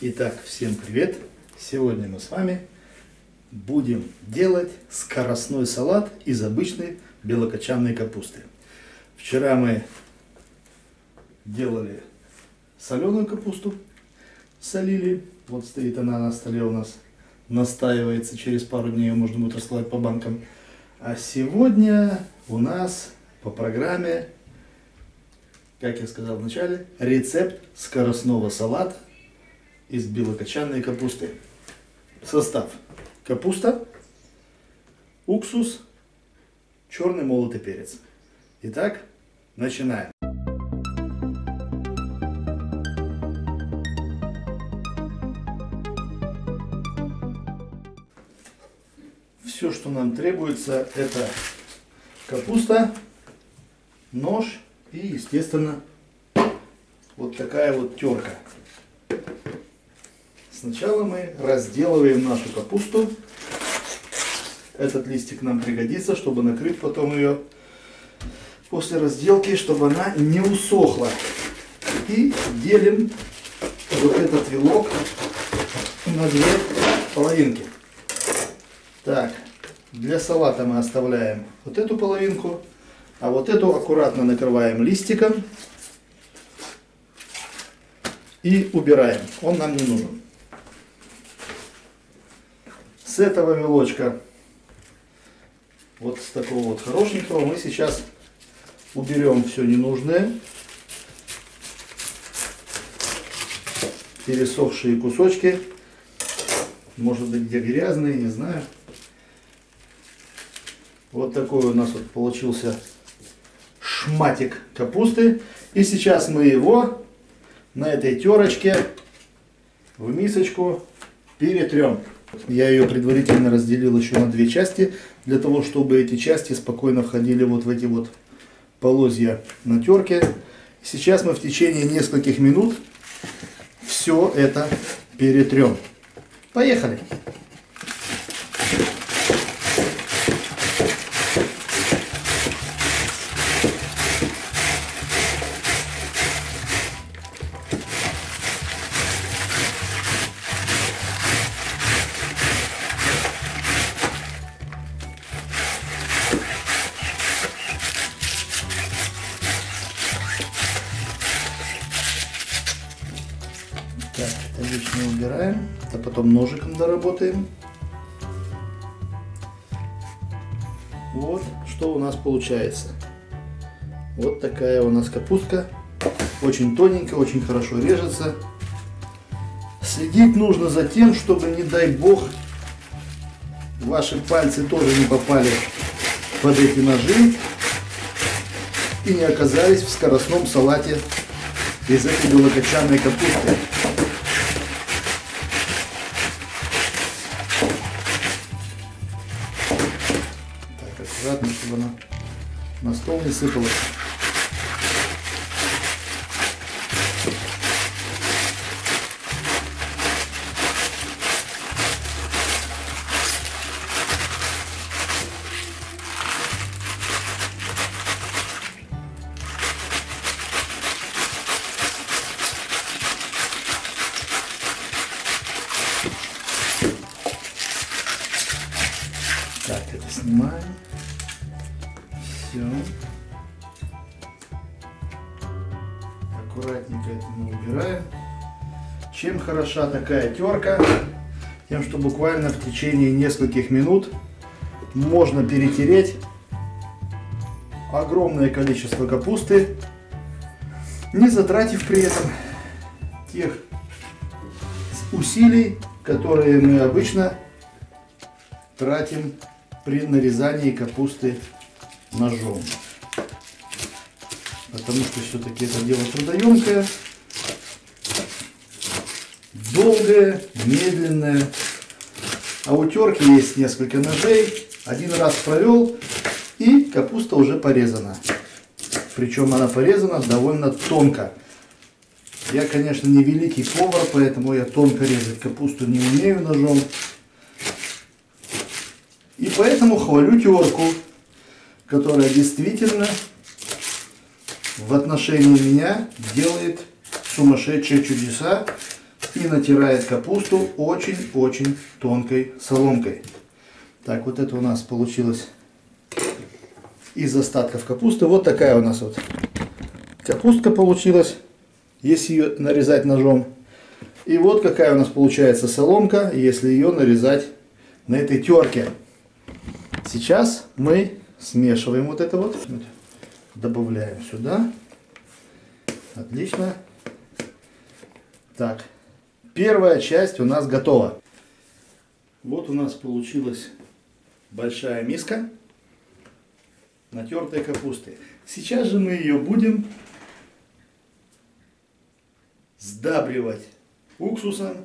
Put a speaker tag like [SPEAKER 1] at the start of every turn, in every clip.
[SPEAKER 1] Итак, всем привет! Сегодня мы с вами будем делать скоростной салат из обычной белокочанной капусты. Вчера мы делали соленую капусту, солили. Вот стоит она на столе у нас, настаивается. Через пару дней ее можно будет раскладывать по банкам. А сегодня у нас по программе, как я сказал в начале, рецепт скоростного салата из белокочанной капусты. Состав. Капуста, уксус, черный молотый перец. Итак, начинаем. Все, что нам требуется, это капуста, нож и, естественно, вот такая вот терка. Сначала мы разделываем нашу капусту. Этот листик нам пригодится, чтобы накрыть потом ее после разделки, чтобы она не усохла. И делим вот этот вилок на две половинки. Так, для салата мы оставляем вот эту половинку, а вот эту аккуратно накрываем листиком и убираем. Он нам не нужен. С этого мелочка, вот с такого вот хорошенького, мы сейчас уберем все ненужное. Пересохшие кусочки. Может быть где грязные, не знаю. Вот такой у нас вот получился шматик капусты. И сейчас мы его на этой терочке в мисочку перетрем. Я ее предварительно разделил еще на две части, для того, чтобы эти части спокойно входили вот в эти вот полозья на терке. Сейчас мы в течение нескольких минут все это перетрем. Поехали! Доработаем. Вот что у нас получается. Вот такая у нас капустка. Очень тоненькая, очень хорошо режется. Следить нужно за тем, чтобы, не дай бог, ваши пальцы тоже не попали под эти ножи и не оказались в скоростном салате из этой белокочанной капусты. Аккуратно, чтобы она на стол не сыпалась. Так, это снимаем. Чем хороша такая терка? Тем, что буквально в течение нескольких минут можно перетереть огромное количество капусты, не затратив при этом тех усилий, которые мы обычно тратим при нарезании капусты ножом. Потому что все-таки это дело трудоемкое, долгое, медленное. А у терки есть несколько ножей. Один раз провел, и капуста уже порезана. Причем она порезана довольно тонко. Я, конечно, не великий повар, поэтому я тонко резать капусту не умею ножом. И поэтому хвалю терку, которая действительно в отношении меня делает сумасшедшие чудеса. И натирает капусту очень-очень тонкой соломкой. Так, вот это у нас получилось из остатков капусты. Вот такая у нас вот капустка получилась, если ее нарезать ножом. И вот какая у нас получается соломка, если ее нарезать на этой терке. Сейчас мы смешиваем вот это вот, добавляем сюда. Отлично. Так, первая часть у нас готова. Вот у нас получилась большая миска натертой капусты. Сейчас же мы ее будем сдабривать уксусом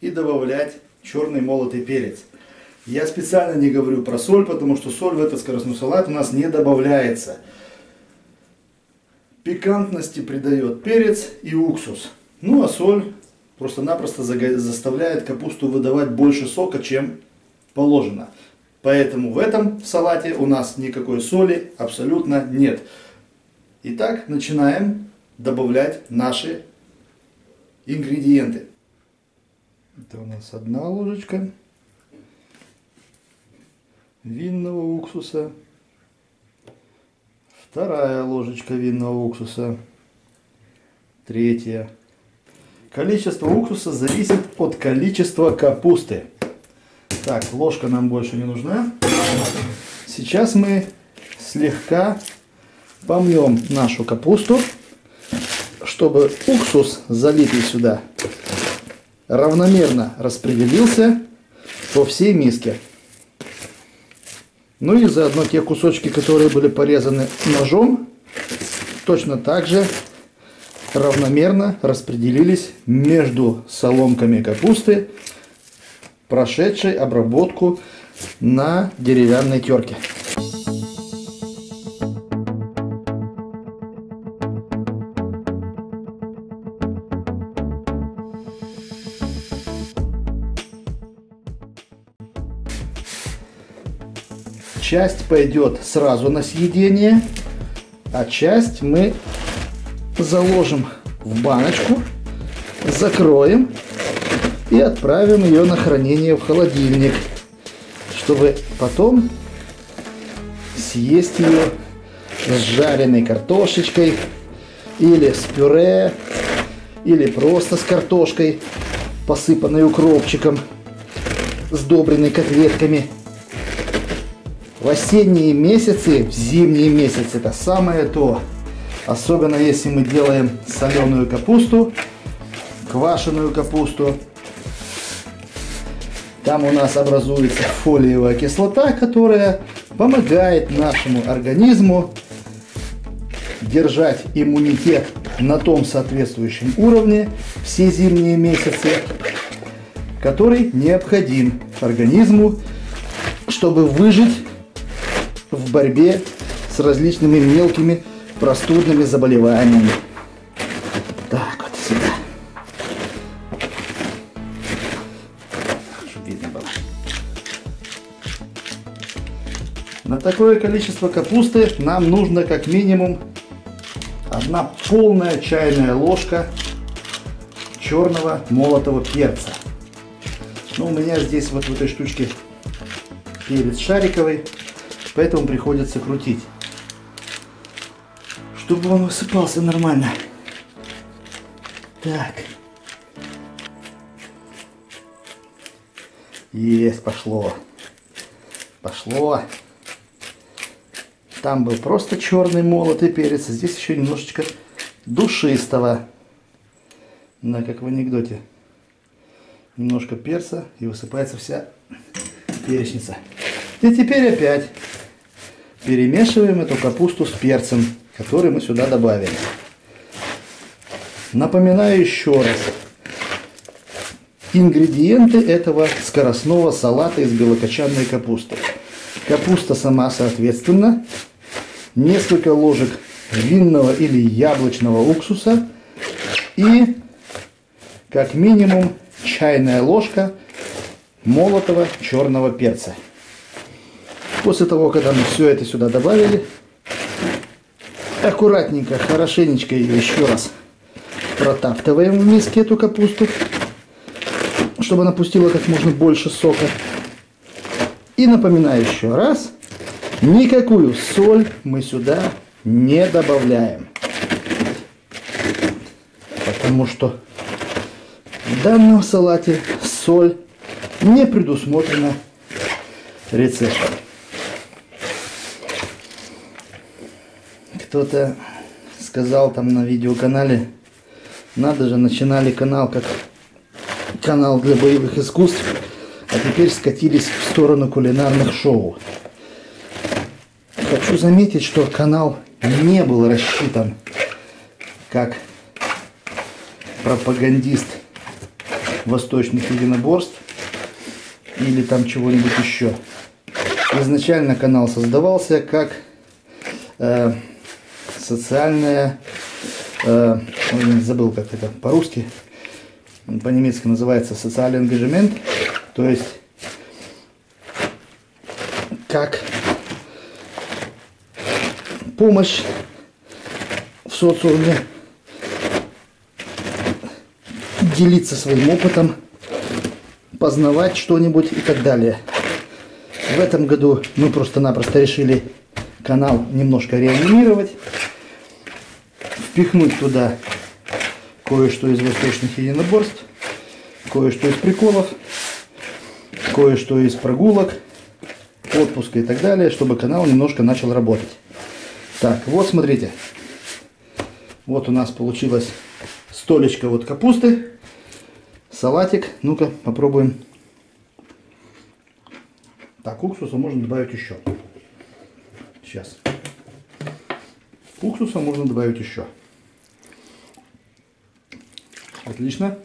[SPEAKER 1] и добавлять черный молотый перец. Я специально не говорю про соль, потому что соль в этот скоростной салат у нас не добавляется. Пикантности придает перец и уксус. Ну а соль просто-напросто заставляет капусту выдавать больше сока, чем положено. Поэтому в этом салате у нас никакой соли абсолютно нет. Итак, начинаем добавлять наши ингредиенты. Это у нас одна ложечка винного уксуса, вторая ложечка винного уксуса, третья. Количество уксуса зависит от количества капусты. Так, ложка нам больше не нужна. Сейчас мы слегка помнем нашу капусту, чтобы уксус, залитый сюда, равномерно распределился по всей миске. Ну и заодно те кусочки, которые были порезаны ножом, точно так же равномерно распределились между соломками капусты, прошедшей обработку на деревянной терке. Часть пойдет сразу на съедение, а часть мы заложим в баночку, закроем и отправим ее на хранение в холодильник, чтобы потом съесть ее с жареной картошечкой или с пюре, или просто с картошкой, посыпанной укропчиком, сдобренной котлетками – в осенние месяцы, в зимние месяцы это самое то. Особенно если мы делаем соленую капусту, квашеную капусту. Там у нас образуется фолиевая кислота, которая помогает нашему организму держать иммунитет на том соответствующем уровне все зимние месяцы, который необходим организму, чтобы выжить в борьбе с различными мелкими простудными заболеваниями. Так, вот сюда. Чтобы видно было. На такое количество капусты нам нужно как минимум одна полная чайная ложка черного молотого перца. Ну, у меня здесь вот в этой штучке перец шариковый. Поэтому приходится крутить. Чтобы он высыпался нормально. Так. Есть, пошло. Пошло. Там был просто черный молотый перец, а здесь еще немножечко душистого. Да, как в анекдоте. Немножко перца и высыпается вся перечница. И теперь опять Перемешиваем эту капусту с перцем, который мы сюда добавили. Напоминаю еще раз. Ингредиенты этого скоростного салата из белокочанной капусты. Капуста сама соответственно, несколько ложек винного или яблочного уксуса и как минимум чайная ложка молотого черного перца. После того, когда мы все это сюда добавили, аккуратненько, хорошенечко ее еще раз протаптываем в миске эту капусту. чтобы она пустила как можно больше сока. И напоминаю еще раз, никакую соль мы сюда не добавляем. Потому что в данном салате соль не предусмотрена рецептом. Кто-то сказал там на видеоканале, надо же, начинали канал как канал для боевых искусств, а теперь скатились в сторону кулинарных шоу. Хочу заметить, что канал не был рассчитан как пропагандист восточных единоборств или там чего-нибудь еще. Изначально канал создавался как э, социальная, э, забыл как это по-русски, по-немецки называется социальный ангажемент, то есть как помощь в социуме, делиться своим опытом, познавать что-нибудь и так далее. В этом году мы просто-напросто решили канал немножко реанимировать, впихнуть туда кое-что из восточных единоборств, кое-что из приколов, кое-что из прогулок, отпуска и так далее, чтобы канал немножко начал работать. Так, вот смотрите. Вот у нас получилась столечко вот капусты, салатик. Ну-ка, попробуем. Так, уксуса можно добавить еще. Сейчас. Уксуса можно добавить еще. Отлично.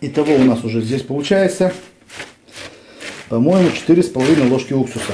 [SPEAKER 1] Итого у нас уже здесь получается, по-моему, 4,5 ложки уксуса.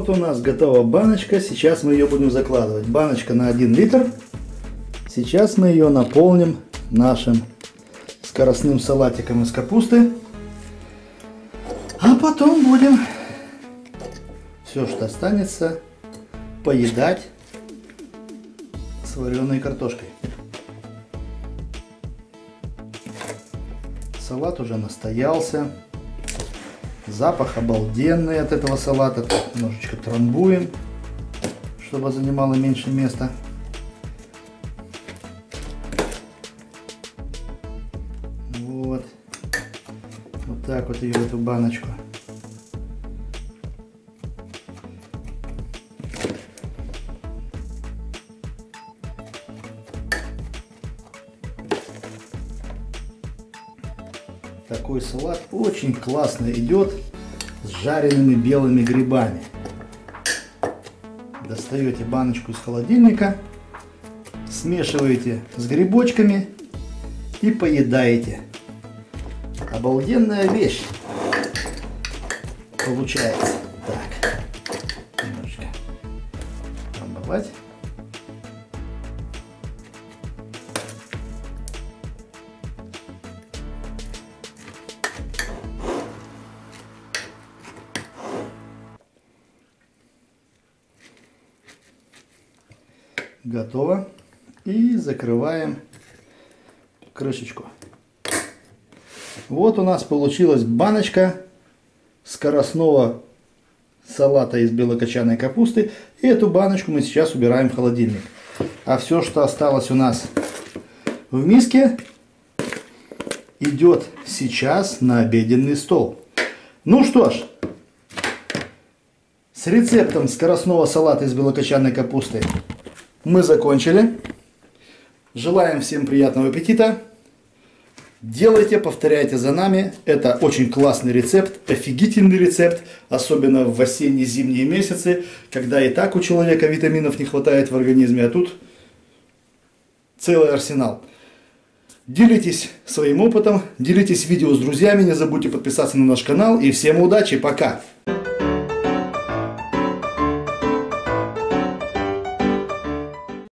[SPEAKER 1] Вот у нас готова баночка. Сейчас мы ее будем закладывать. Баночка на 1 литр. Сейчас мы ее наполним нашим скоростным салатиком из капусты. А потом будем все, что останется, поедать с вареной картошкой. Салат уже настоялся. Запах обалденный от этого салата. Немножечко трамбуем, чтобы занимало меньше места. Вот. Вот так вот ее в эту баночку. Такой салат очень классно идет с жареными белыми грибами. Достаете баночку из холодильника, смешиваете с грибочками и поедаете. Обалденная вещь получается. Так, немножечко промывать. Готово. И закрываем крышечку. Вот у нас получилась баночка скоростного салата из белокочанной капусты. И эту баночку мы сейчас убираем в холодильник. А все, что осталось у нас в миске, идет сейчас на обеденный стол. Ну что ж, с рецептом скоростного салата из белокочанной капусты мы закончили. Желаем всем приятного аппетита. Делайте, повторяйте за нами. Это очень классный рецепт, офигительный рецепт, особенно в осенне-зимние месяцы, когда и так у человека витаминов не хватает в организме, а тут целый арсенал. Делитесь своим опытом, делитесь видео с друзьями, не забудьте подписаться на наш канал и всем удачи, пока!